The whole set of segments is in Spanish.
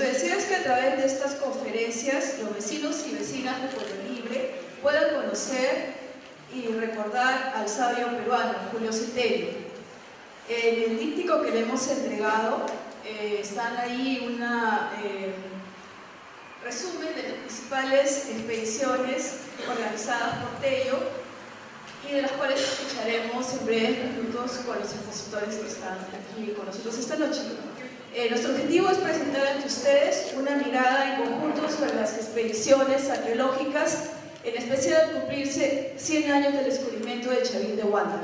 nuestro deseo es que a través de estas conferencias los vecinos y vecinas de Pueblo Libre puedan conocer y recordar al sabio peruano, Julio Ceterio. En el díptico que le hemos entregado eh, están ahí una eh, resumen de las principales expediciones organizadas por Tello y de las cuales escucharemos en breves minutos con los expositores que están aquí con nosotros esta noche. Eh, nuestro objetivo es presentar ante ustedes una mirada en conjunto sobre las expediciones arqueológicas, en especial al cumplirse 100 años del descubrimiento de Chavín de Wander.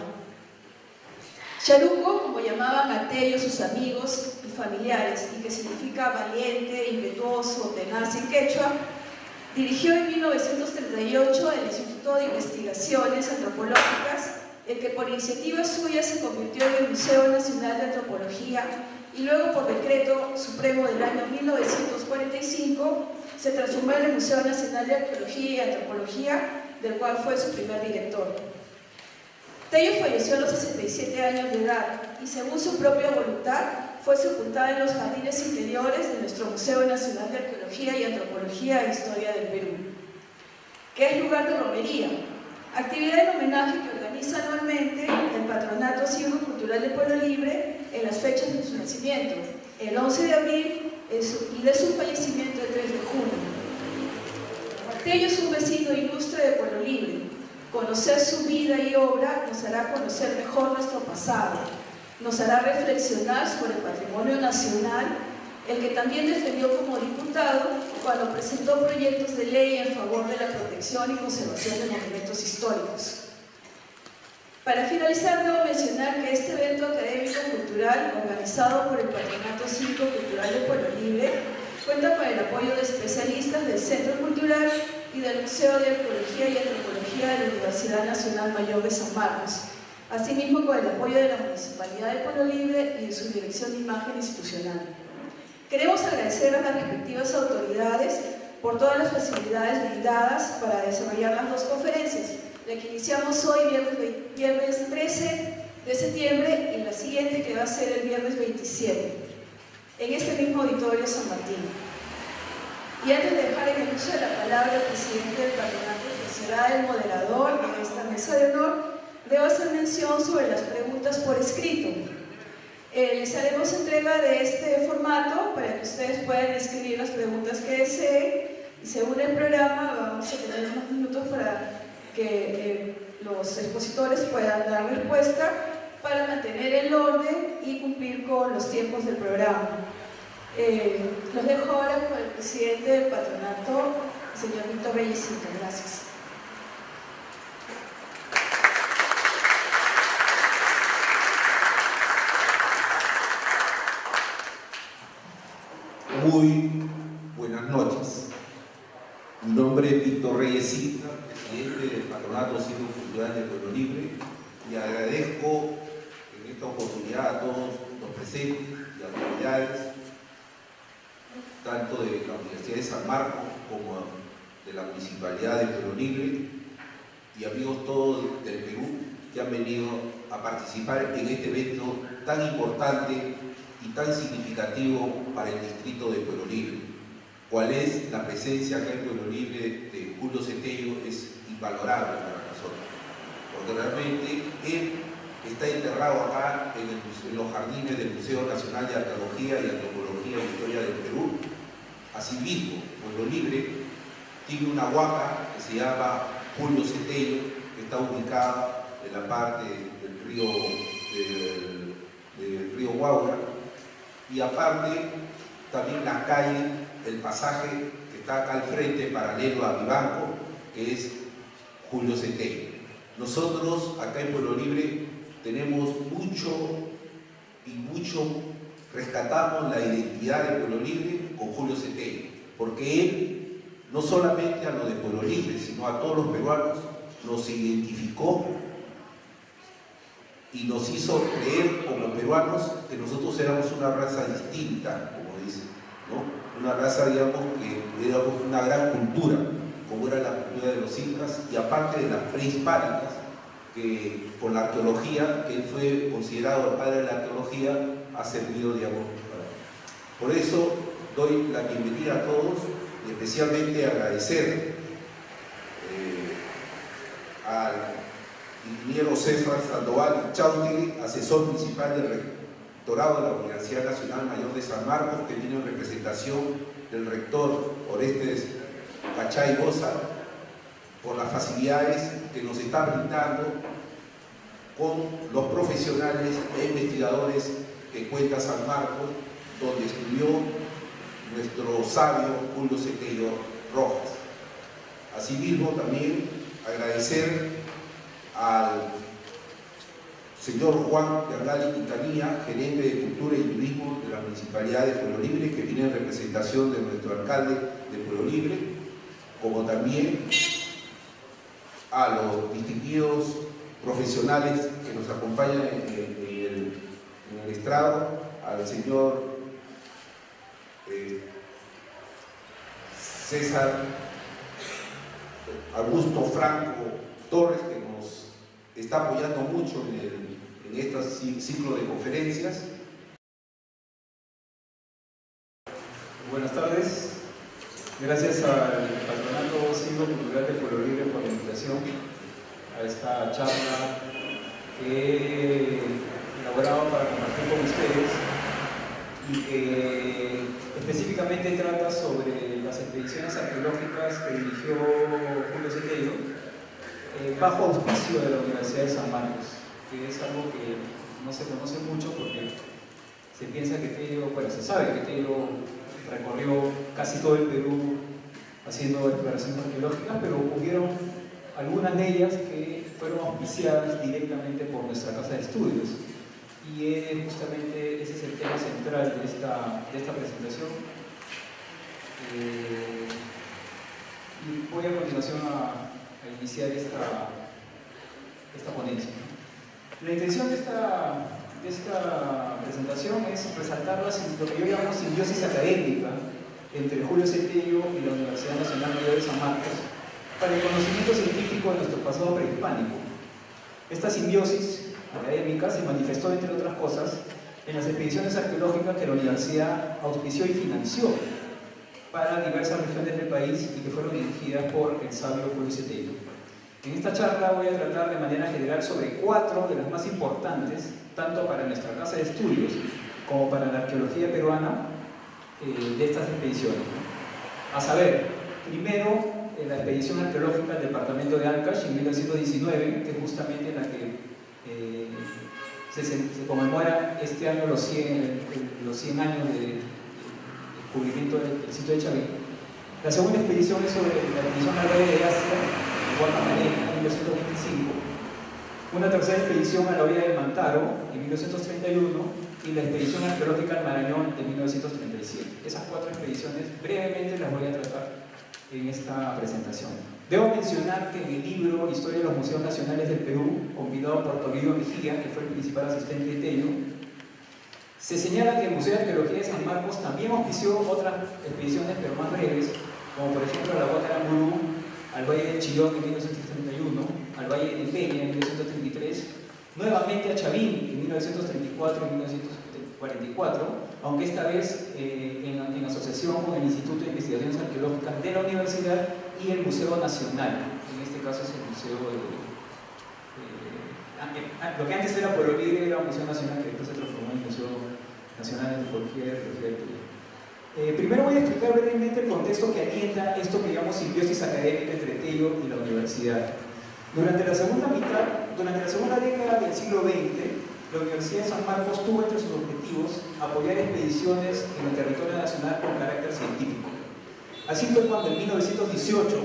Charuco, como llamaban a Tello sus amigos y familiares, y que significa valiente, impetuoso, tenaz en quechua, dirigió en 1938 el Instituto de Investigaciones Antropológicas, el que por iniciativa suya se convirtió en el Museo Nacional de Antropología y luego por decreto supremo del año 1945 se transformó en el Museo Nacional de Arqueología y Antropología, del cual fue su primer director. Tello falleció a los 67 años de edad y según su propia voluntad fue sepultada en los jardines interiores de nuestro Museo Nacional de Arqueología y Antropología e Historia del Perú, que es lugar de romería, actividad en homenaje que organiza anualmente el Patronato Cívico Cultural de Pueblo Libre en las fechas de su nacimiento, el 11 de abril y de su fallecimiento el 3 de junio. Tello es un vecino ilustre de Pueblo Libre, Conocer su vida y obra nos hará conocer mejor nuestro pasado, nos hará reflexionar sobre el patrimonio nacional, el que también defendió como diputado cuando presentó proyectos de ley en favor de la protección y conservación de monumentos históricos. Para finalizar, debo mencionar que este evento académico-cultural organizado por el Patronato Cívico Cultural de Pueblo Libre cuenta con el apoyo de especialistas del Centro Cultural y del Museo de Arqueología y Antropología de la Universidad Nacional Mayor de San Marcos, asimismo con el apoyo de la Municipalidad de Pueblo Libre y de su Dirección de Imagen Institucional. Queremos agradecer a las respectivas autoridades por todas las facilidades brindadas para desarrollar las dos conferencias, la que iniciamos hoy, viernes, viernes 13 de septiembre, y la siguiente que va a ser el viernes 27, en este mismo auditorio San Martín. Y antes de dejar en el uso de la palabra al presidente del Parlamento, que será el moderador de esta mesa de honor, debo hacer mención sobre las preguntas por escrito. Eh, les haremos entrega de este formato para que ustedes puedan escribir las preguntas que deseen y según el programa vamos a tener unos minutos para que eh, los expositores puedan dar respuesta para mantener el orden y cumplir con los tiempos del programa. Eh, los dejo ahora con el presidente del patronato, el señor Víctor Reyesito. Gracias. Muy buenas noches. Mi nombre es Víctor Reyesita, presidente del Patronato Cívico Cultural de Pueblo Libre, y agradezco en esta oportunidad a todos los presentes y autoridades tanto de la Universidad de San Marcos como de la Municipalidad de Perú Libre y amigos todos del Perú que han venido a participar en este evento tan importante y tan significativo para el distrito de Pueblo Libre. Cuál es la presencia acá en Pueblo Libre de Julio Cetello es invalorable para nosotros, porque realmente él está enterrado acá en, los jardines del Museo Nacional de Arqueología y Antropología e Historia del Perú, Asimismo, Pueblo Libre tiene una huaca que se llama Julio Cetello, que está ubicada en la parte del río, del, río Guaura, y aparte también la calle, el pasaje que está acá al frente, paralelo a Vivanco, que es Julio Cetello. Nosotros acá en Pueblo Libre tenemos mucho y mucho rescatamos la identidad de Pueblo Libre con Julio Cetello, porque él no solamente a lo de Pueblo Libre, sino a todos los peruanos nos identificó y nos hizo creer como peruanos que nosotros éramos una raza distinta. Una raza, digamos, que era una gran cultura, como era la cultura de los incas, y aparte de las prehispánicas, que por la arqueología, que él fue considerado el padre de la arqueología, ha servido, digamos, Por eso doy la bienvenida a todos y especialmente agradecer eh, al ingeniero César Sandoval Chauti, asesor principal del rectorado de la Universidad Nacional Mayor de San Marcos, que tiene representación del rector Orestes Cachay Goza, por las facilidades que nos está brindando con los profesionales e investigadores que cuenta San Marcos, donde estudió nuestro sabio Julio Cetello Rojas. Asimismo, también agradecer al señor Juan Bernal Quintanilla, gerente de Cultura y Turismo de la Municipalidad de Pueblo Libre, que viene en representación de nuestro alcalde de Pueblo Libre, como también a los distinguidos profesionales que nos acompañan en, el, estrado, al señor eh, César Augusto Franco Torres, que nos está apoyando mucho en, en este ciclo de conferencias. Buenas tardes. Gracias al Patronato Ciclo Cultural de Pueblo Libre por la invitación a esta charla que he elaborado para compartir con ustedes y que específicamente trata sobre las expediciones arqueológicas que dirigió Julio Cetello eh, bajo auspicio de la Universidad de San Marcos, que es algo que no se conoce mucho porque se piensa que Tello, bueno, se sabe que Tello recorrió casi todo el Perú haciendo exploraciones arqueológicas, pero hubieron algunas de ellas que fueron auspiciadas directamente por nuestra casa de estudios. Y justamente ese es el tema central de esta, de esta presentación. Eh, y voy a continuación a, iniciar esta, esta ponencia. La intención de esta, presentación es resaltar lo que yo llamo simbiosis académica entre Julio Cetello y la Universidad Nacional Mayor de San Marcos para el conocimiento científico de nuestro pasado prehispánico. Esta simbiosis académica se manifestó, entre otras cosas, en las expediciones arqueológicas que la universidad auspició y financió para diversas regiones del país y que fueron dirigidas por el sabio Julio Cetello. En esta charla voy a tratar de manera general sobre cuatro de las más importantes, tanto para nuestra casa de estudios como para la arqueología peruana, eh, de estas expediciones. A saber, primero, la expedición arqueológica del departamento de Ancash en 1919, que es justamente la que eh, se, conmemora este año los 100, los 100 años del descubrimiento del, sitio de Chavín. La segunda expedición es sobre la expedición al Valle de Asia, en 1925, una tercera expedición a la orilla del Mantaro en 1931 y la expedición arqueológica al Marañón de 1937. Esas cuatro expediciones brevemente las voy a tratar en esta presentación. Debo mencionar que en el libro Historia de los Museos Nacionales del Perú, convidado por Toribio Mejía, que fue el principal asistente de Tello, se señala que el Museo de Arqueología de San Marcos también ofició otras expediciones, pero más breves, como por ejemplo la Guataramburu al Valle de Chillón en 1931, al Valle de Peña en 1933, nuevamente a Chavín en 1934 y 1944, aunque esta vez eh, en, asociación con el Instituto de Investigaciones Arqueológicas de la Universidad y el Museo Nacional, en este caso es el Museo de... Ah, eh, ah, lo que antes era Pueblo Libre era un Museo Nacional que después se transformó en Museo Nacional de Antropología y Arqueología eh, primero voy a explicar brevemente el contexto que alienta esto que llamamos simbiosis académica entre Tello y la universidad. Durante la segunda mitad, durante la segunda década del siglo XX, la Universidad de San Marcos tuvo entre sus objetivos apoyar expediciones en el territorio nacional con carácter científico. Así fue cuando en 1918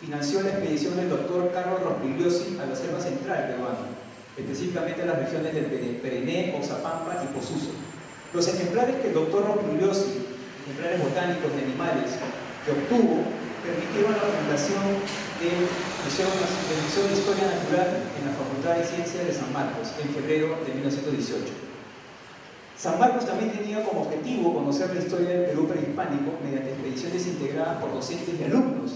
financió la expedición del doctor Carlos Rospigliosi a la selva central peruana, específicamente a las regiones del Perené, Oxapampa y Posuso. Los ejemplares que el doctor Rospigliosi ejemplares botánicos de animales que obtuvo permitieron la fundación del Museo, del de Historia Natural en la Facultad de Ciencias de San Marcos en febrero de 1918. San Marcos también tenía como objetivo conocer la historia del Perú prehispánico mediante expediciones integradas por docentes y alumnos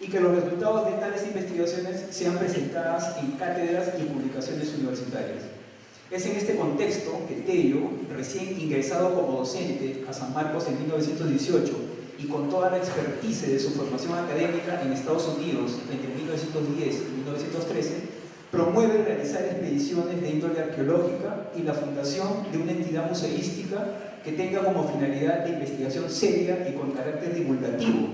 y que los resultados de tales investigaciones sean presentadas en cátedras y publicaciones universitarias. Es en este contexto que Tello, recién ingresado como docente a San Marcos en 1918 y con toda la expertise de su formación académica en Estados Unidos entre 1910 y 1913, promueve realizar expediciones de índole arqueológica y la fundación de una entidad museística que tenga como finalidad de investigación seria y con carácter divulgativo,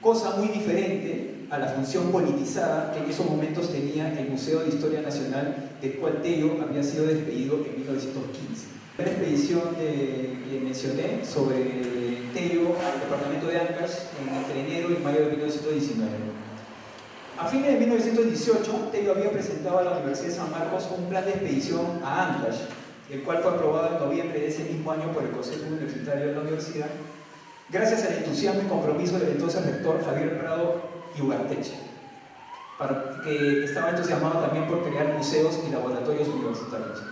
cosa muy diferente a la función politizada que en esos momentos tenía el Museo de Historia Nacional, del cual Tello había sido despedido en 1915. La expedición que mencioné sobre Tello al departamento de Ancash entre enero y mayo de 1919. A fines de 1918, Tello había presentado a la Universidad de San Marcos un plan de expedición a Ancash, el cual fue aprobado en noviembre de ese mismo año por el Consejo Universitario de la Universidad, gracias al entusiasmo y compromiso del entonces rector Javier Prado y Ugarteche, que estaba entusiasmado también por crear museos y laboratorios universitarios.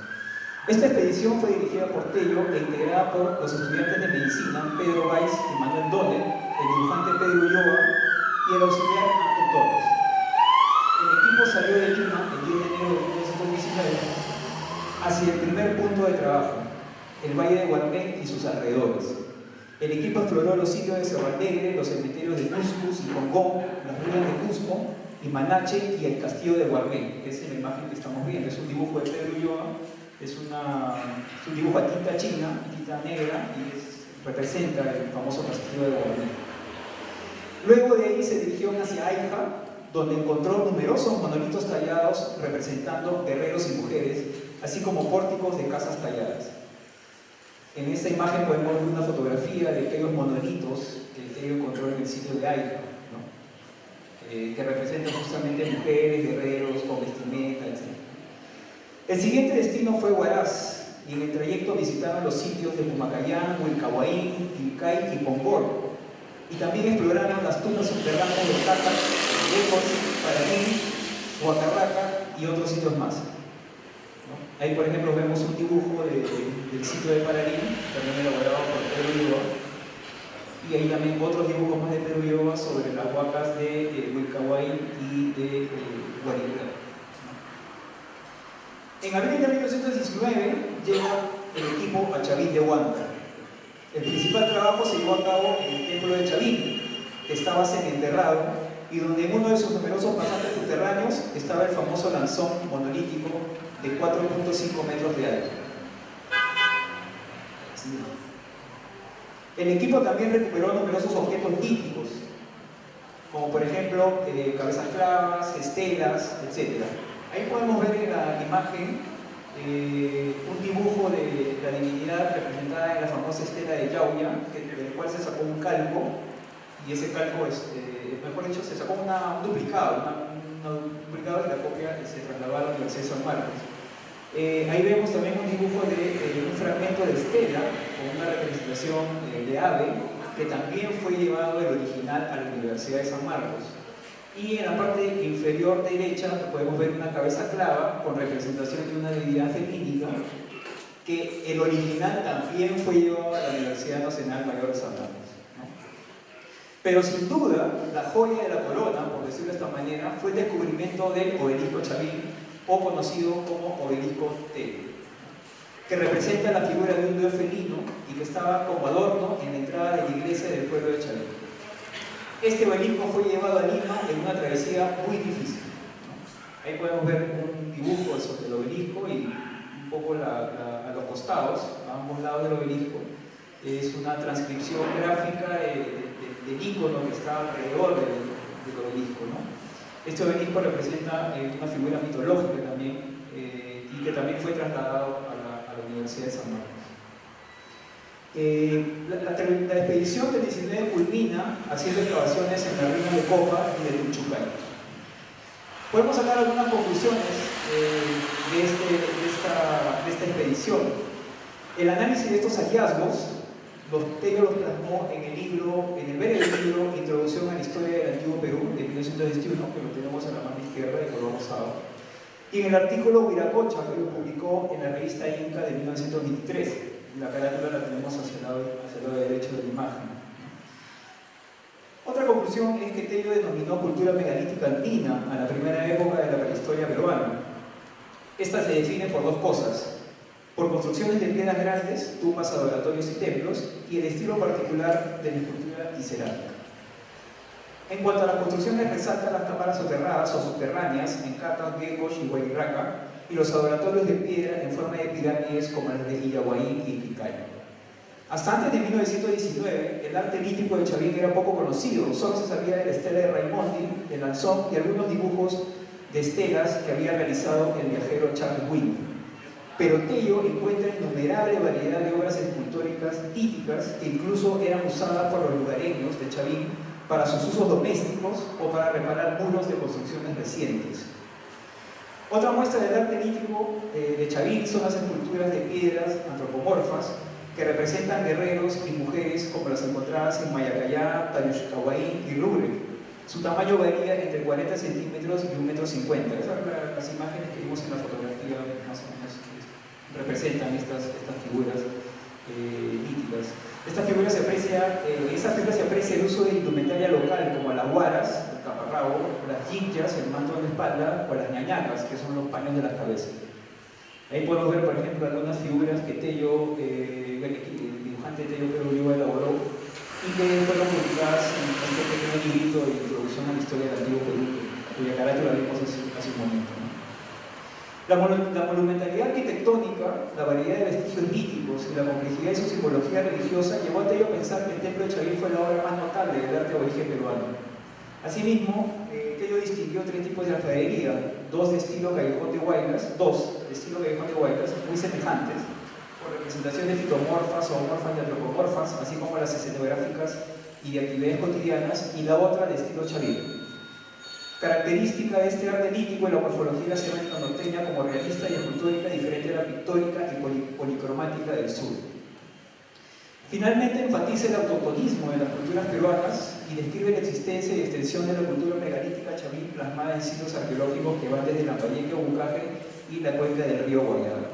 Esta expedición fue dirigida por Tello e integrada por los estudiantes de medicina Pedro Valls y Manuel Donner, el dibujante Pedro Ulloa y el auxiliar Ángel Torres. El equipo salió de Lima el 10 de enero de 1919 hacia el primer punto de trabajo, el Valle de Guarmé y sus alrededores. El equipo exploró los sitios de Cerro los cementerios de Cuscus y Congón, las ruinas de Cusco y Manache y el castillo de Guarmé, que es la imagen que estamos viendo. Es un dibujo de Pedro Ulloa, es, un dibujo a tinta china, tinta negra, y representa el famoso castillo de Guarmé. Luego de ahí se dirigió hacia Aija, donde encontró numerosos monolitos tallados representando guerreros y mujeres, así como pórticos de casas talladas. En esta imagen podemos ver una fotografía de aquellos monolitos que Tello encontró en el sitio de Aika, eh, que representan justamente mujeres, guerreros, con vestimenta, etc. El siguiente destino fue Huaraz, y en el trayecto visitaron los sitios de Pumacayán, Huilcahuaín, Tilcay y Pongor, y también exploraron las tumbas subterráneas de Tata, Lejos, Paraní, Huacarraca y otros sitios más. Ahí, por ejemplo, vemos un dibujo del sitio de Pararín, también elaborado por Pedro. Y ahí también otros dibujos más de Pedro Ulloa sobre las huacas de eh, y de eh, En abril de 1919 llega el equipo a Chavín de Huanta. El principal trabajo se llevó a cabo en el templo de Chavín, que estaba semi-enterrado y donde en uno de sus numerosos pasajes subterráneos estaba el famoso lanzón monolítico de 4.5 metros de alto. El equipo también recuperó numerosos objetos típicos, como por ejemplo eh, cabezas clavas, estelas, etc. Ahí podemos ver en la imagen eh, un dibujo de la divinidad representada en la famosa estela de Yauya, del cual se sacó un calco, y ese calco, este, mejor dicho, se sacó una, un duplicado, un duplicado de la copia se trasladó a la Universidad de San Marcos. Eh, ahí vemos también un dibujo de un fragmento de estela, con una representación eh, de ave, que también fue llevado el original a la Universidad de San Marcos. Y en la parte inferior derecha podemos ver una cabeza clava con representación de una divinidad femenina, que el original también fue llevado a la Universidad Nacional Mayor de San Marcos. Pero sin duda, la joya de la corona, por decirlo de esta manera, fue el descubrimiento del obelisco Chavín, o conocido como obelisco T, que representa la figura de un dios felino y que estaba como adorno en la entrada de la iglesia del pueblo de Chavín. Este obelisco fue llevado a Lima en una travesía muy difícil. Ahí podemos ver un dibujo sobre el obelisco y un poco a los costados, a ambos lados del obelisco. Es una transcripción gráfica del icono que está alrededor del, obelisco. Este obelisco representa eh, una figura mitológica también eh, y que también fue trasladado a la, Universidad de San Marcos. Eh, la, expedición del 19 culmina haciendo excavaciones en la ruina de Copa y de Tuchucay. Podemos sacar algunas conclusiones este, de esta expedición. El análisis de estos hallazgos los Tello los plasmó en el libro, en el breve libro Introducción a la Historia del Antiguo Perú de 1921, que lo tenemos en la mano izquierda de color rosado, y en el artículo Huiracocha, que lo publicó en la revista Inca de 1923. La carátula la tenemos hacia el lado, hacia el lado derecho de la imagen. Otra conclusión es que Tello denominó cultura megalítica andina a la primera época de la prehistoria peruana. Esta se define por dos cosas. Por construcciones de piedras grandes, tumbas, adoratorios y templos, y el estilo particular de la escultura y cerámica. En cuanto a las construcciones, resaltan las cámaras soterradas o subterráneas en Cata, Gekosh y Huayraca, y los adoratorios de piedra en forma de pirámides como las de Iyahuaín y Quicayo. Hasta antes de 1919, el arte lítico de Chavín era poco conocido, solo se sabía de la estela de Raimondi, de Lanzón y algunos dibujos de estelas que había realizado el viajero Charles Wynne. Pero Tello encuentra innumerable variedad de obras escultóricas típicas que incluso eran usadas por los lugareños de Chavín para sus usos domésticos o para reparar muros de construcciones recientes. Otra muestra del arte lítico eh, de Chavín son las esculturas de piedras antropomorfas que representan guerreros y mujeres como las encontradas en Mayacayá, Tayushkawaín y Rubre. Su tamaño varía entre 40 centímetros y 1,50 metro. Esas las imágenes que vimos en la fotografía representan estas, estas figuras eh, líticas. Esta figura se aprecia, eh, esta figura se aprecia el uso de indumentaria local como las guaras, el caparrabo, las yinchas, el manto de la espalda o las ñañacas, que son los paños de la cabeza. Ahí podemos ver, por ejemplo, algunas figuras que Tello, eh, el dibujante Tello Pedro Oliva elaboró y que fueron publicadas en este pequeño librito de introducción a la historia del antiguo Perú, cuya carátula vimos hace, hace un momento. La, monumentalidad arquitectónica, la variedad de vestigios líticos y la complejidad de su simbología religiosa llevó a Tello a pensar que el templo de Chavín fue la obra más notable del arte de origen peruano. Asimismo, eh, Tello distinguió tres tipos de alfarería, dos de estilo callejón de Guaylas, dos de estilo callejón de muy semejantes, por representación de fitomorfas, zoomorfas y antropomorfas, así como las escenográficas y de actividades cotidianas, y la otra de estilo chavín. Característica de este arte lítico es la morfología cerámica norteña como realista y escultórica diferente a la pictórica y policromática del sur. Finalmente enfatiza el autotonismo de las culturas peruanas y describe la existencia y extensión de la cultura megalítica chavín plasmada en sitios arqueológicos que van desde Lambayeque, Bucaje y la cuenca del río Guayana.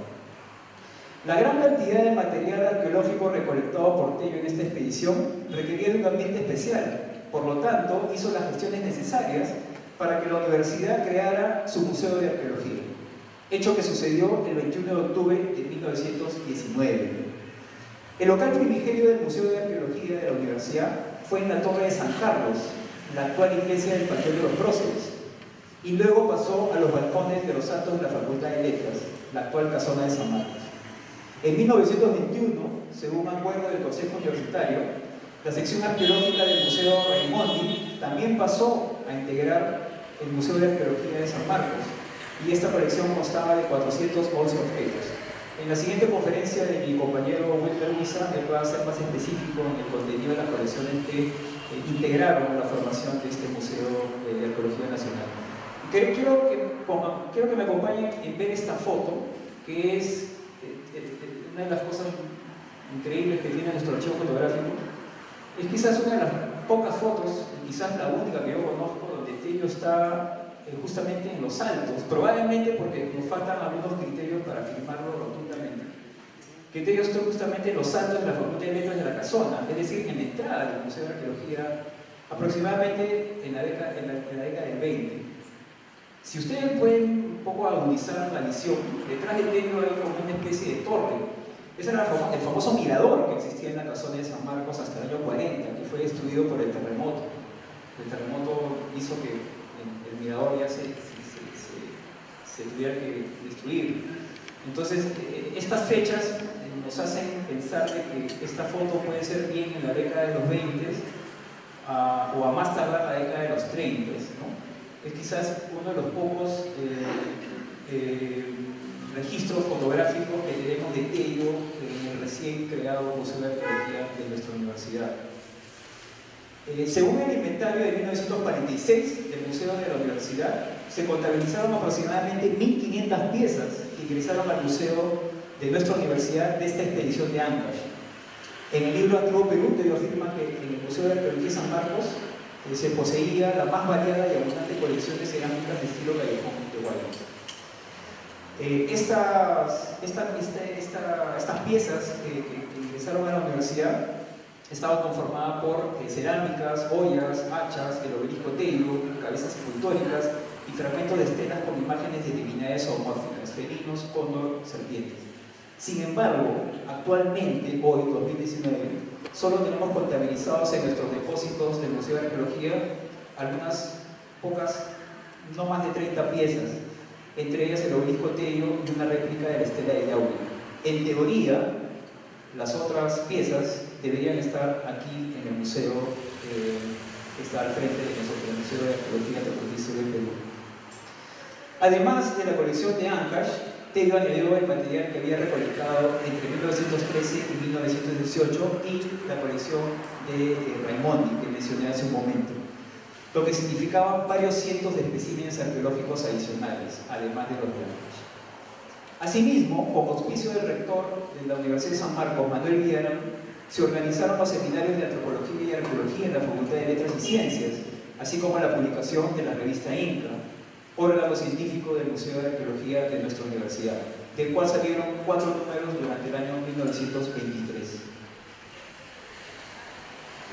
La gran cantidad de material arqueológico recolectado por Tello en esta expedición requería de un ambiente especial, por lo tanto hizo las gestiones necesarias para que la universidad creara su Museo de Arqueología, hecho que sucedió el 21 de octubre de 1919. El local primigenio del Museo de Arqueología de la universidad fue en la Torre de San Carlos, la actual iglesia del Panteón de los Próceres, y luego pasó a los balcones de los santos de la Facultad de Letras, la actual casona de San Marcos. En 1921, según acuerdo del Consejo Universitario, la sección arqueológica del Museo Raimondi también pasó a integrar el Museo de Arqueología de San Marcos, y esta colección constaba de 411 objetos. En la siguiente conferencia de mi compañero Wilber Luisa, él va a ser más específico en el contenido de las colecciones que eh, integraron la formación de este Museo de Arqueología Nacional. Quiero, que, quiero que me acompañen en ver esta foto, que es eh, eh, una de las cosas increíbles que tiene nuestro archivo fotográfico. Es quizás una de las pocas fotos, quizás la única que yo conozco, donde Tello está justamente en los altos, probablemente porque nos faltan algunos criterios para firmarlo que ellos están justamente en los saltos de la Facultad de Letras de la Casona, es decir, en la entrada del Museo de Arqueología, aproximadamente en la década, en la, década del 20. Si ustedes pueden un poco agudizar la visión, detrás del templo hay como una especie de torre. Ese era el famoso mirador que existía en la casona de San Marcos hasta el año 40, que fue destruido por el terremoto. El terremoto hizo que el, mirador ya se, tuviera que destruir. Entonces, eh, estas fechas nos hacen pensar de que esta foto puede ser bien en la década de los 20 o a más tardar la década de los 30. Es quizás uno de los pocos eh, eh, registros fotográficos que tenemos de Tello en el recién creado Museo de Arqueología de nuestra universidad. Eh, según el inventario de 1946 del Museo de la Universidad, se contabilizaron aproximadamente 1.500 piezas que ingresaron al museo de nuestra universidad de esta expedición de Ancash. En el libro Antiguo Perú te afirma que en el Museo de Arqueología San Marcos eh, se poseía la más variada y abundante colección de cerámicas de estilo callejón de Guaymas. Eh, estas, estas piezas que, ingresaron a la universidad estaban conformadas por eh, cerámicas, ollas, hachas, el obelisco tello, cabezas escultóricas y fragmentos de estelas con imágenes de divinidades zoomórficas, felinos, cóndor, serpientes. Sin embargo, actualmente, hoy, 2019, solo tenemos contabilizados en nuestros depósitos del Museo de Arqueología algunas pocas, no más de 30 piezas, entre ellas el obelisco Tello y una réplica de la estela de Yauli. En teoría, las otras piezas deberían estar aquí en el museo eh, que está al frente de nuestro Museo de Arqueología Antropología del Perú. Además de la colección de Ancash, Tello añadió el material que había recolectado entre 1913 y 1918 y la colección de eh, Raimondi, que mencioné hace un momento, lo que significaba varios cientos de especímenes arqueológicos adicionales, además de los de Ancash. Asimismo, como auspicio del rector de la Universidad de San Marcos, Manuel Villarán, se organizaron los seminarios de antropología y arqueología en la Facultad de Letras y Ciencias, así como la publicación de la revista INCA, órgano científico del Museo de Arqueología de nuestra universidad, del cual salieron cuatro números durante el año 1923.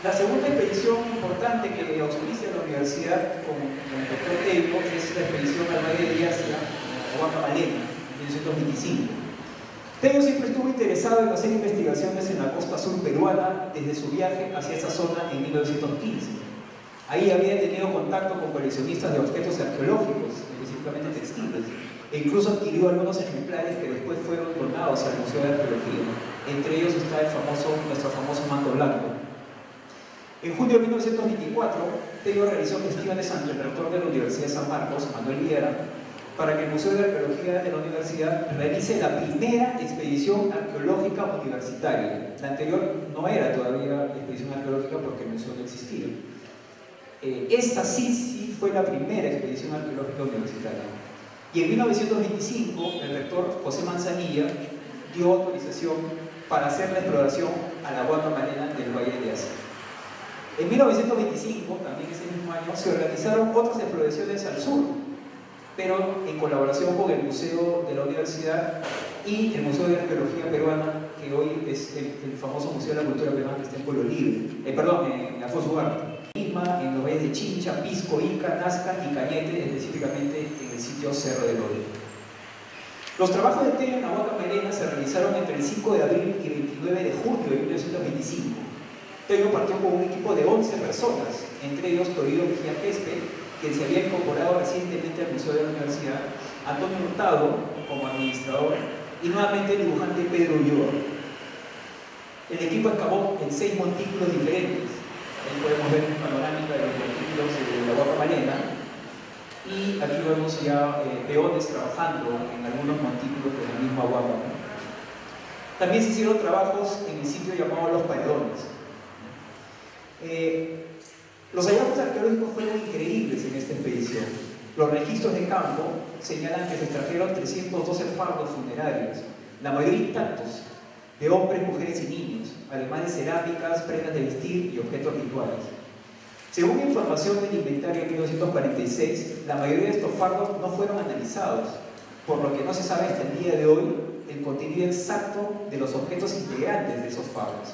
La segunda expedición importante que auspicia la universidad con, el doctor Tello es la expedición al Valle de Yacia, a Huaca Malena, en 1925. Tello siempre estuvo interesado en hacer investigaciones en la costa sur peruana desde su viaje hacia esa zona en 1915 Ahí había tenido contacto con coleccionistas de objetos arqueológicos, específicamente textiles, e incluso adquirió algunos ejemplares que después fueron donados al Museo de Arqueología. Entre ellos está el famoso, nuestro famoso manto blanco. En junio de 1924, Tello realizó gestiones ante el rector de la Universidad de San Marcos, Manuel Viera, para que el Museo de Arqueología de la universidad realice la primera expedición arqueológica universitaria. La anterior no era todavía expedición arqueológica porque el museo no existía. Eh, esta sí, sí fue la primera expedición arqueológica universitaria. Y en 1925 el rector José Manzanilla dio autorización para hacer la exploración a la Huaca Marina del Valle de Asia. En 1925, también ese mismo año, se organizaron otras exploraciones al sur, pero en colaboración con el Museo de la Universidad y el Museo de Arqueología Peruana, que hoy es el, famoso Museo de la Cultura Peruana que está en Pueblo Libre, eh, perdón, en Afonso Ugarte en los valles de Chincha, Pisco, Inca, Nazca y Cañete, específicamente en el sitio Cerro de Lore. Los trabajos de Tello en Aguaca Melena se realizaron entre el 5 de abril y el 29 de junio de 1925. Tello partió con un equipo de 11 personas, entre ellos Toribio Mejía Pespe, quien se había incorporado recientemente al Museo de la Universidad, Antonio Hurtado como administrador y nuevamente el dibujante Pedro Ulloa. El equipo acabó en seis montículos diferentes, Ahí podemos ver una panorámica de los montículos de la Guapa Malena. Y aquí vemos ya eh, peones trabajando en algunos montículos de la misma Guapa. También se hicieron trabajos en el sitio llamado Los Paredones. Eh, los hallazgos arqueológicos fueron increíbles en esta expedición. Los registros de campo señalan que se extrajeron 312 fardos funerarios, la mayoría intactos, de hombres, mujeres y niños, además de cerámicas, prendas de vestir y objetos rituales. Según información del inventario de 1946, la mayoría de estos fardos no fueron analizados, por lo que no se sabe hasta el día de hoy el contenido exacto de los objetos integrantes de esos fardos.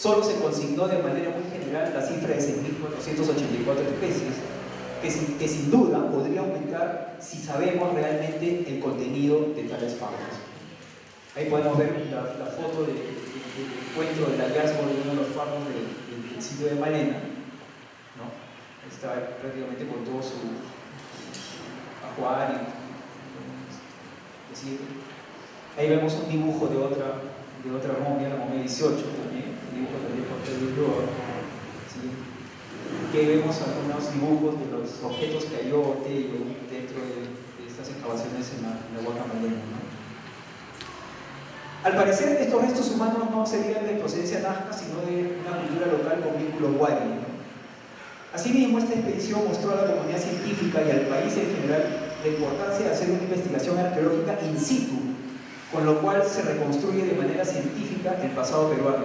Solo se consignó de manera muy general la cifra de 6.484 especies, que sin, que sin duda podría aumentar si sabemos realmente el contenido de tales fardos. Ahí podemos ver la, foto del encuentro del hallazgo de uno de los fardos del, sitio de Malena. ¿no? Está prácticamente con todo su acuario. Ahí vemos un dibujo de otra, de otra momia, la momia 18 también, dibujo también por Pedro ¿sí? Que vemos algunos dibujos de los objetos Tello dentro de, estas excavaciones en la, en. Al parecer, estos restos humanos no serían de procedencia nazca, sino de una cultura local con vínculos guari. Asimismo, esta expedición mostró a la comunidad científica y al país en general la importancia de hacer una investigación arqueológica in situ, con lo cual se reconstruye de manera científica el pasado peruano,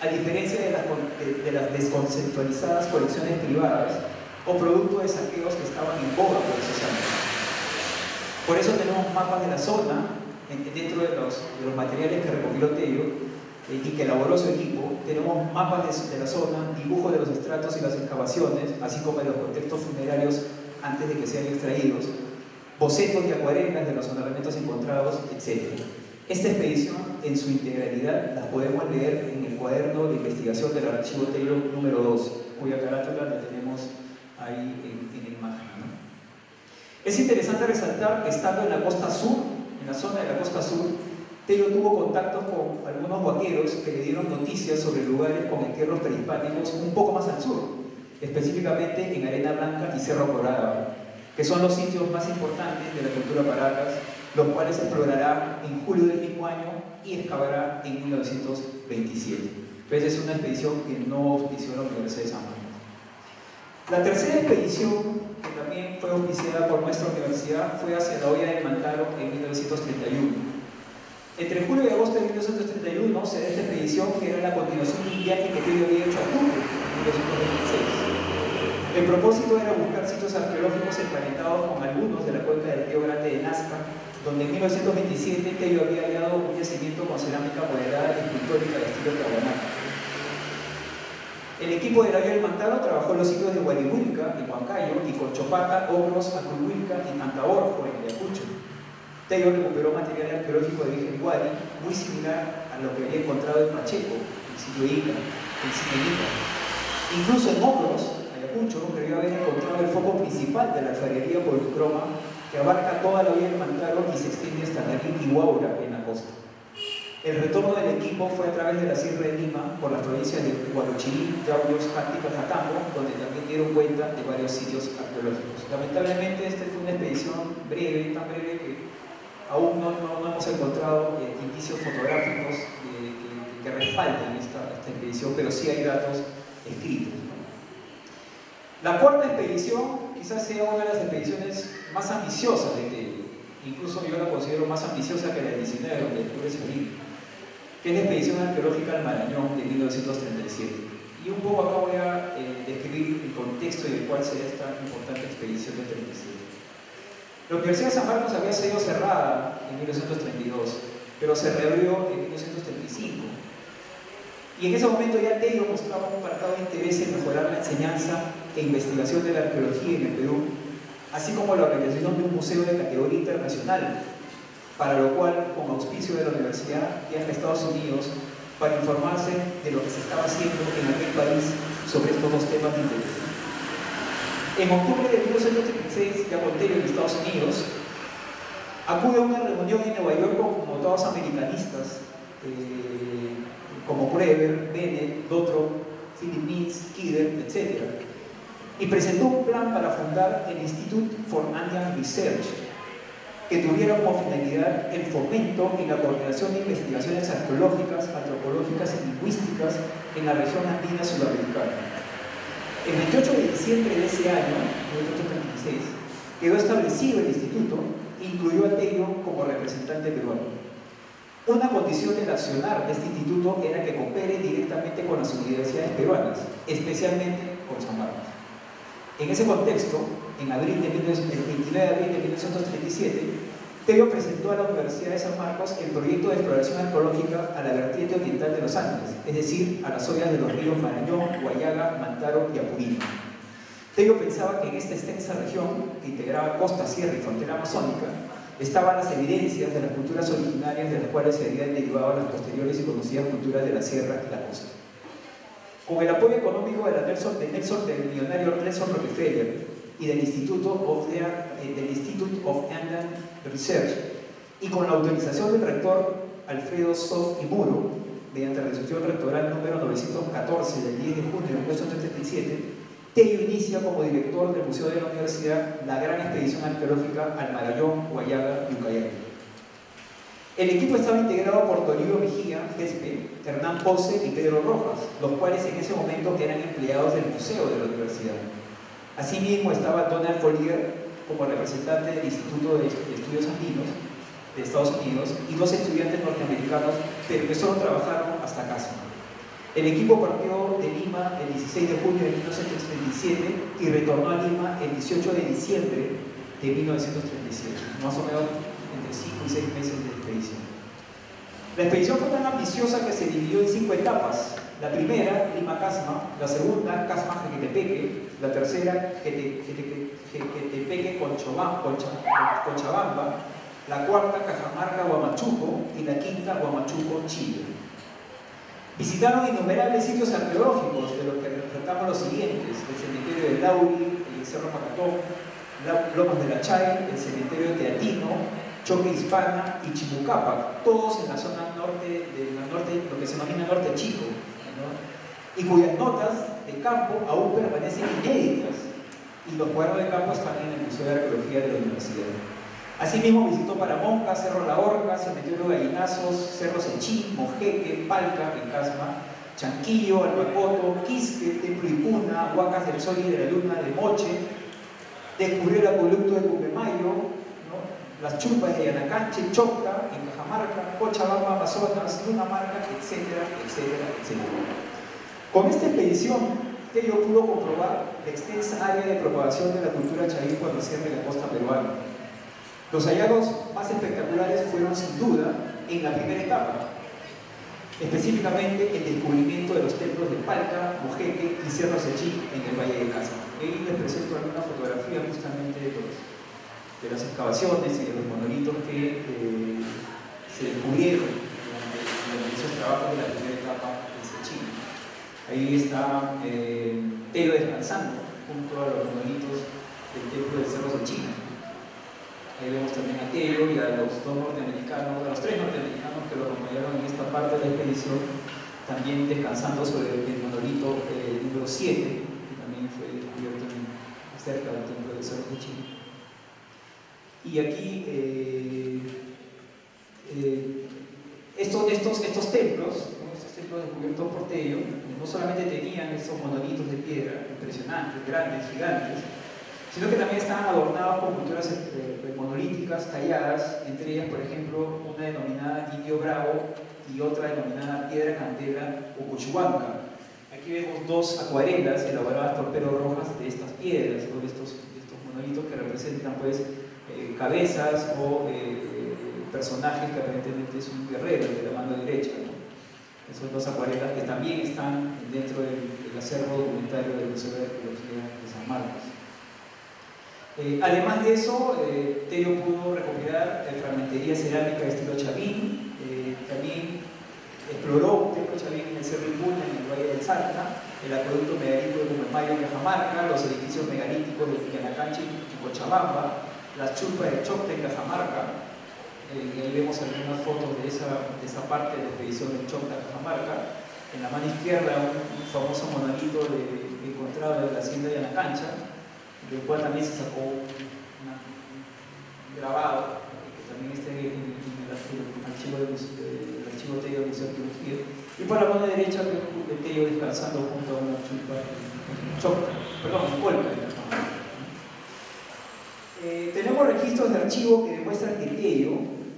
a diferencia de las, de desconceptualizadas colecciones privadas o producto de saqueos que estaban en boga por esos años. Por eso tenemos mapas de la zona, dentro de los, materiales que recopiló Tello eh, y que elaboró su equipo, tenemos mapas de, la zona, dibujos de los estratos y las excavaciones, así como de los contextos funerarios antes de que sean extraídos, bocetos y acuarelas de los ornamentos encontrados, etc. Esta expedición en su integralidad la podemos leer en el cuaderno de investigación del archivo Taylor número 2, cuya carátula la tenemos ahí en, en la imagen. Es interesante resaltar que estando en la costa sur, en la zona de la costa sur, Tello tuvo contactos con algunos vaqueros que le dieron noticias sobre lugares con entierros prehispánicos un poco más al sur, específicamente en Arena Blanca y Cerro Colorado, que son los sitios más importantes de la cultura Paracas, los cuales explorará en julio del mismo año y excavará en 1927. Pues es una expedición que no auspició la Universidad de San Marcos. La tercera expedición, que también fue auspiciada por nuestra universidad, fue hacia la olla del Mantaro en 1931. Entre julio y agosto de 1931 se da esta expedición que era la continuación de un viaje que Pedro había hecho a Cuba en 1926. El propósito era buscar sitios arqueológicos emparentados con algunos de la cuenca del río Grande de Nazca, donde en 1927 Tello había hallado un yacimiento con cerámica moderada y escultórica de estilo tahuanaco. El equipo de del Mantaro trabajó en los sitios de Huarihuilca, en Huancayo, y Conchopata, Ogros, Aculhuilca y Cantaborjo, en Ayacucho. Tello recuperó material arqueológico de origen guari, muy similar a lo que había encontrado en Pacheco, el sitio Ica, el sitio Ica. Incluso en Ocros, Ayacucho, creyó haber encontrado el foco principal de la alfarería policroma que abarca toda la vía del Mantaro y se extiende hasta Narín y en la costa. El retorno del equipo fue a través de la Sierra de Lima por las provincias de Huarochirí, Yauyos, Játiva y Jatambo, donde también dieron cuenta de varios sitios arqueológicos. Lamentablemente esta fue una expedición breve, tan breve que aún no, hemos encontrado eh, indicios fotográficos que, respalden esta, expedición, pero sí hay datos escritos. La cuarta expedición quizás sea una de las expediciones más ambiciosas de Tello, incluso yo la considero más ambiciosa que la 19, donde tuve ese que es la expedición arqueológica al Marañón de 1937. Y un poco acá voy a eh, describir el contexto y el cual será esta importante expedición de 37. La Universidad de San Marcos había sido cerrada en 1932, pero se reabrió en 1935. Y en ese momento ya Tello mostraba un marcado interés en mejorar la enseñanza e investigación de la arqueología en el Perú, así como la organización de un museo de categoría internacional, para lo cual, con auspicio de la universidad, viaja a Estados Unidos para informarse de lo que se estaba haciendo en aquel país sobre estos dos temas de interés. En octubre de 1936, ya en Estados Unidos, acude a una reunión en Nueva York con todos americanistas, eh, como Prever, Bennett, Dotro, Philip Means, Kidder, etc. Y presentó un plan para fundar el Institute for Andean Research, que tuviera como finalidad el fomento y la coordinación de investigaciones arqueológicas, antropológicas y lingüísticas en la región andina sudamericana. El 28 de diciembre de ese año, 1836, quedó establecido el instituto e incluyó a Tello como representante peruano. Una condición del accionar de este instituto era que coopere directamente con las universidades peruanas, especialmente con San Marcos. En ese contexto, en abril de el 29 de abril de 1937, Tello presentó a la Universidad de San Marcos el proyecto de exploración arqueológica a la vertiente oriental de los Andes, es decir, a las ollas de los ríos Marañón, Guayaga, Mantaro y Apurímac. Tello pensaba que en esta extensa región, que integraba costa, sierra y frontera amazónica, estaban las evidencias de las culturas originarias de las cuales se habían derivado las posteriores y conocidas culturas de la sierra y la costa. Con el apoyo económico de, la Nelson, de Nelson, del millonario Nelson Rockefeller, y del Instituto of, the, eh, Institute of Andean Research y con la autorización del rector Alfredo Sof y Muro, mediante resolución rectoral número 914 del 10 de junio de 1937, Tello inicia como director del Museo de la Universidad la gran expedición arqueológica al Magallón, Guayaga y Ucayali. El equipo estaba integrado por Toribio Mejía, Gespe, Hernán Pose y Pedro Rojas, los cuales en ese momento eran empleados del Museo de la Universidad. Asimismo estaba Donald Collier como representante del Instituto de Estudios Andinos de Estados Unidos y dos estudiantes norteamericanos, pero que solo trabajaron hasta casa. El equipo partió de Lima el 16 de junio de 1937 y retornó a Lima el 18 de diciembre de 1937, más o menos entre 5 y 6 meses de expedición. La expedición fue tan ambiciosa que se dividió en cinco etapas. La primera, Lima Casma, la segunda, Casma Jequetepeque, la tercera, Jequetepeque Conchabamba, la cuarta Cajamarca Huamachuco y la quinta Huamachuco Chile. Visitaron innumerables sitios arqueológicos, de los que resaltamos los siguientes, el cementerio de Lauri, el Cerro Macatón, Lomas de la Chay, el cementerio de Teatino, Choque Hispana y Chimucapa, todos en la zona norte, de la norte lo que se denomina norte chico, y cuyas notas de campo aún permanecen inéditas, y los cuadros de campo están en el Museo de Arqueología de la Universidad. Asimismo visitó Paramonca, Cerro La Horca, Cementerio de Gallinazos, Cerro Sechín, Mojeque, Palca, Casma, Chanquillo, Alpacoto, Quisque, Templo Ipuna, Huacas del Sol y de la Luna de Moche, descubrió el acueducto de Cupemayo, las chumpas de Yanacanche, Chocta, en Cajamarca, Cochabamba, Amazonas, Lunamarca, etcétera, etcétera, etcétera. Con esta expedición, Tello pudo comprobar la extensa área de propagación de la cultura chaví cuando cierre la costa peruana. Los hallazgos más espectaculares fueron sin duda en la primera etapa, específicamente el descubrimiento de los templos de Palca, Mojeque y Cerro Sechí en el Valle de Casa. Ahí les presento alguna fotografía justamente de, de las excavaciones y de los monolitos que se descubrieron durante esos trabajos de la primera etapa de Sechí. Ahí está eh, descansando junto a los monolitos del templo del Cerro Sechí. Ahí vemos también a Teo y a los dos norteamericanos, a los tres norteamericanos que lo acompañaron en esta parte de la expedición, también descansando sobre el monolito eh, número 7, que también fue descubierto cerca del templo del Cerro Chile. Y aquí eh, eh, estos, estos, estos templos, estos templos descubiertos por Tello, no solamente tenían estos monolitos de piedra impresionantes, grandes, gigantes, sino que también estaban adornados con culturas eh, monolíticas talladas, entre ellas, por ejemplo, una denominada indio bravo y otra denominada piedra candela o cuchuanca. Aquí vemos dos acuarelas elaboradas por Pedro Rojas de estas piedras, o de estos, estos monolitos que representan pues eh, cabezas o eh, personajes que aparentemente son guerreros de la mano derecha. ¿no? Esos dos acuarelas que también están dentro del, del acervo documentario del Museo de Arqueología de San Marcos. Eh, además de eso, eh, Tello pudo recopilar eh, fragmentería cerámica estilo Chavín, eh, también exploró un templo Chavín en el Cerro Ipuna, en el Valle del Salta, el acueducto megalítico de Cumemayo en Cajamarca, los edificios megalíticos de Yanacanche y Cochabamba, las chulpas de Chocta en Cajamarca, y ahí vemos algunas fotos de esa, de esa parte de la expedición de Chocta en Cajamarca. En la mano izquierda, un, un famoso monolito de, encontrado en la hacienda de Yanacancha, del cual también se sacó un grabado, que también está en, el archivo, del de, archivo Tello del Museo de Arqueología. Y por la mano derecha el Tello descansando junto a una chulpa en Chocta, perdón, en. Eh, tenemos registros de archivo que demuestran que Tello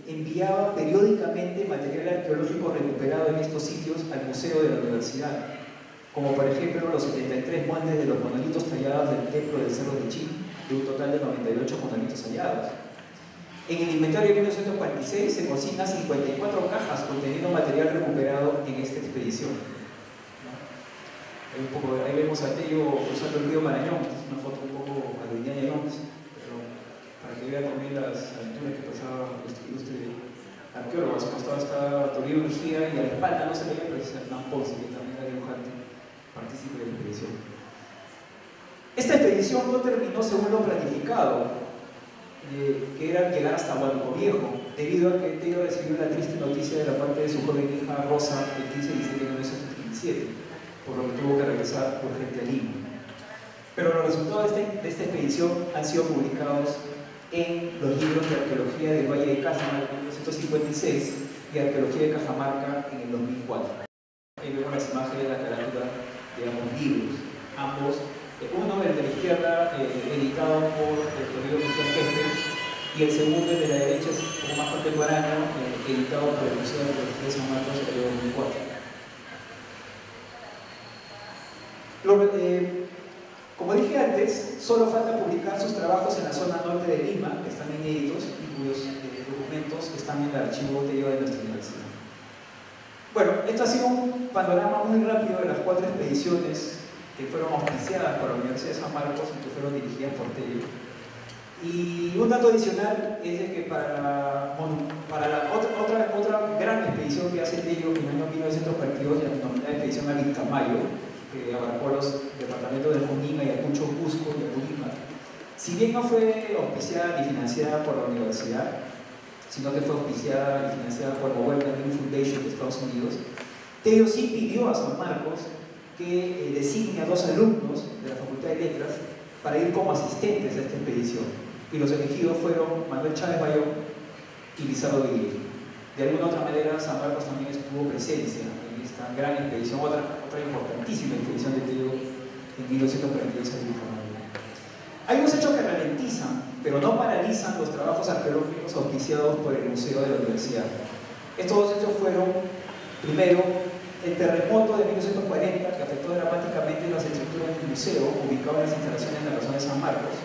enviaba periódicamente material arqueológico recuperado en estos sitios al museo de la universidad como por ejemplo los 73 moldes de los monolitos tallados del templo del Cerro de Chile, de un total de 98 monolitos hallados. En el inventario de 1946 se consigna 54 cajas conteniendo material recuperado en esta expedición. Ahí, poco, ahí vemos a Tello cruzando el río Marañón, una foto un poco aluminada pero que vean también las aventuras que pasaba nuestro ilustre arqueólogo. Al costado está Toribio Mejía y a la espalda no se veía, pero es Hernán Ponce, que también era dibujante participe de la expedición. Esta expedición no terminó según lo planificado, eh, que era llegar hasta Huánuco Viejo, debido a que Tello recibió la triste noticia de la parte de su joven hija Rosa el 15 de diciembre de 1937, por lo que tuvo que regresar urgente a Lima. Pero los resultados de, este, de esta expedición han sido publicados en los libros de arqueología del Valle de Cajamarca en 1956 y arqueología de Cajamarca en el 2004. Ahí vemos las imágenes de la carátula de libros. Ambos, eh, uno el de la izquierda, eh, editado por el Toribio Cristian Kessler, y el segundo, el de la derecha, es un poco más contemporáneo, eh, editado por el Museo de Arqueología de San Marcos en el año 2004. Lo, eh, como dije antes, solo falta publicar sus trabajos en la zona norte de Lima, que están inéditos y cuyos eh, documentos están en el archivo anterior de nuestra universidad. Bueno, esto ha sido un panorama muy rápido de las cuatro expediciones que fueron auspiciadas por la Universidad de San Marcos y que fueron dirigidas por Tello. Y un dato adicional es de que para la, para la otra, otra, otra, gran expedición que hace Tello en el año 1942, denominada expedición a Victamayo, que abarcó los departamentos de Junín, Ayacucho, Cusco y Apurímac, si bien no fue auspiciada ni financiada por la universidad, sino que fue auspiciada y financiada por la World Foundation de Estados Unidos, Tello sí pidió a San Marcos que eh, designe a dos alumnos de la Facultad de Letras para ir como asistentes a esta expedición. Y los elegidos fueron Manuel Chávez Bayón y Lizardo Guillermo. De alguna otra manera, San Marcos también estuvo presencia en esta gran expedición, otra, otra importantísima expedición de Tello en 1942 a hay unos hechos que ralentizan, pero no paralizan los trabajos arqueológicos auspiciados por el Museo de la Universidad. Estos dos hechos fueron, primero, el terremoto de 1940 que afectó dramáticamente las estructuras del museo ubicado en las instalaciones de la zona de San Marcos,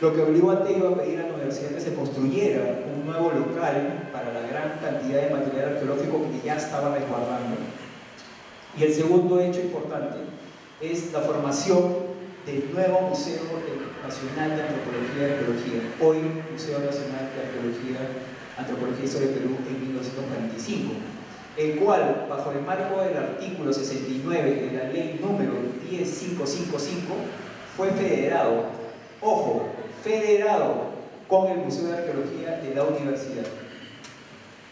lo que obligó a Teo a pedir a la universidad que se construyera un nuevo local para la gran cantidad de material arqueológico que ya estaba resguardando. Y el segundo hecho importante es la formación del nuevo Museo Nacional de Antropología y Arqueología, hoy Museo Nacional de Arqueología, Antropología y Historia de Perú en 1945, el cual, bajo el marco del artículo 69 de la ley número 10555, fue federado, ojo, federado con el Museo de Arqueología de la Universidad.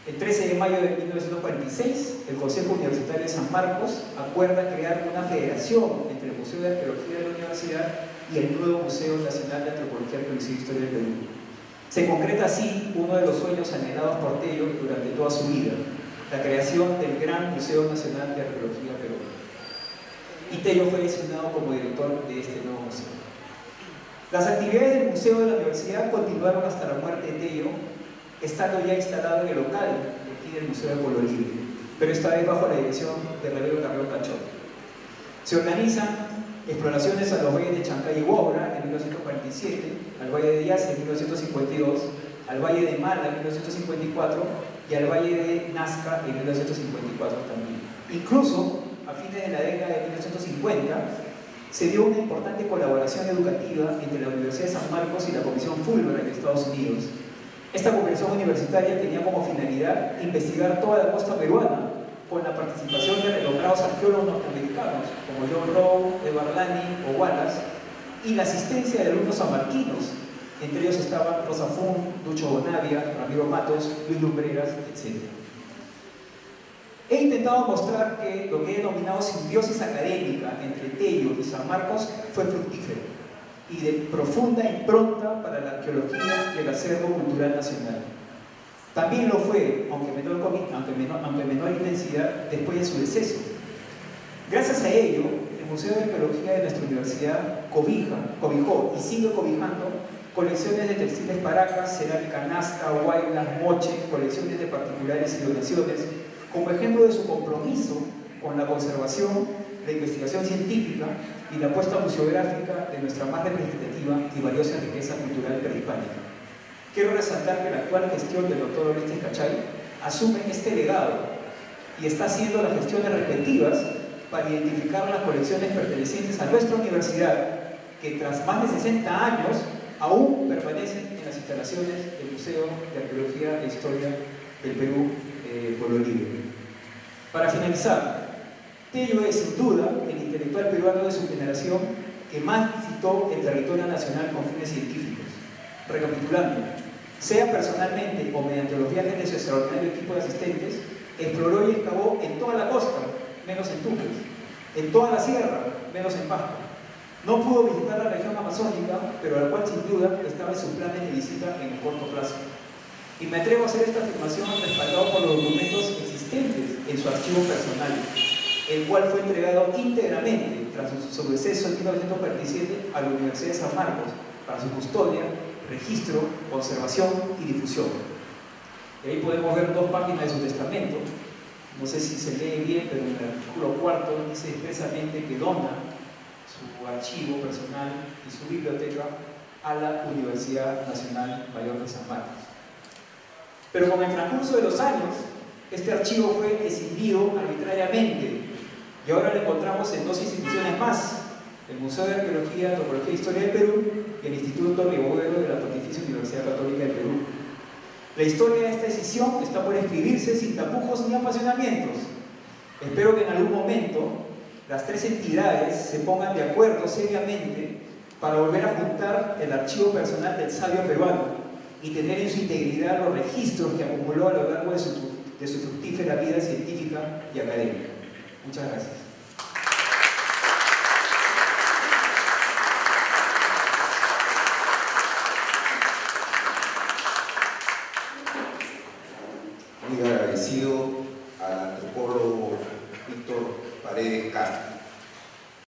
El 13 de mayo de 1946, el Consejo Universitario de San Marcos acuerda crear una federación entre el Museo de Arqueología de la Universidad y el nuevo Museo Nacional de Antropología, Arqueología y Historia del Perú. Se concreta así uno de los sueños anhelados por Tello durante toda su vida, la creación del Gran Museo Nacional de Arqueología Perú. Y Tello fue designado como director de este nuevo museo. Las actividades del Museo de la Universidad continuaron hasta la muerte de Tello estando ya instalado en el local aquí del Museo de Pueblo Libre, pero esta vez bajo la dirección de Revero Carrión Cachón. Se organizan exploraciones a los valles de Chancay y Huaura en 1947, al Valle de Díaz en 1952, al Valle de Mala en 1954 y al Valle de Nazca en 1954 también. Incluso, a fines de la década de 1950, se dio una importante colaboración educativa entre la Universidad de San Marcos y la Comisión Fulbright de Estados Unidos, esta convención universitaria tenía como finalidad investigar toda la costa peruana con la participación de renombrados arqueólogos norteamericanos como John Rowe, Edward Lani o Wallace y la asistencia de alumnos samarquinos. Entre ellos estaban Rosa Fun, Ducho Bonavia, Ramiro Matos, Luis Lumbreras, etc. He intentado mostrar que lo que he denominado simbiosis académica entre Tello y San Marcos fue fructífero y de profunda impronta para la arqueología y el acervo cultural nacional. También lo fue, aunque menor, aunque menor, aunque menor intensidad, después de su deceso. Gracias a ello, el Museo de Arqueología de nuestra universidad cobija, cobijó y sigue cobijando colecciones de textiles paracas, cerámica nazca, huaylas, moche, colecciones de particulares y donaciones, como ejemplo de su compromiso con la conservación, la investigación científica y la apuesta museográfica de nuestra más representativa y valiosa riqueza cultural prehispánica. Quiero resaltar que la actual gestión del doctor Orestes Cachay asume este legado y está haciendo las gestiones respectivas para identificar las colecciones pertenecientes a nuestra universidad, que tras más de 60 años aún permanecen en las instalaciones del Museo de Arqueología e Historia del Perú, eh, Libre. Para finalizar, Tello es sin duda el intelectual peruano de su generación que más visitó el territorio nacional con fines científicos. Recapitulando, sea personalmente o mediante los viajes de su extraordinario equipo de asistentes, exploró y excavó en toda la costa, menos en Tumbes, en toda la sierra, menos en Pascua. No pudo visitar la región amazónica, pero la cual sin duda estaba en sus planes de visita en corto plazo. Y me atrevo a hacer esta afirmación respaldado por los documentos existentes en su archivo personal, el cual fue entregado íntegramente tras su deceso en 1947 a la Universidad de San Marcos para su custodia, registro, conservación y difusión. Y ahí podemos ver dos páginas de su testamento. No sé si se lee bien, pero en el artículo cuarto dice expresamente que dona su archivo personal y su biblioteca a la Universidad Nacional Mayor de San Marcos. Pero con el transcurso de los años, este archivo fue escindido arbitrariamente y ahora lo encontramos en dos instituciones más, el Museo de Arqueología, Antropología e Historia del Perú y el Instituto Riboguero de la Pontificia Universidad Católica del Perú. La historia de esta decisión está por escribirse sin tapujos ni apasionamientos. Espero que en algún momento las tres entidades se pongan de acuerdo seriamente para volver a juntar el archivo personal del sabio peruano y tener en su integridad los registros que acumuló a lo largo de su fructífera vida científica y académica. Muchas gracias. Muy agradecido al antropólogo Víctor Paredes Castro.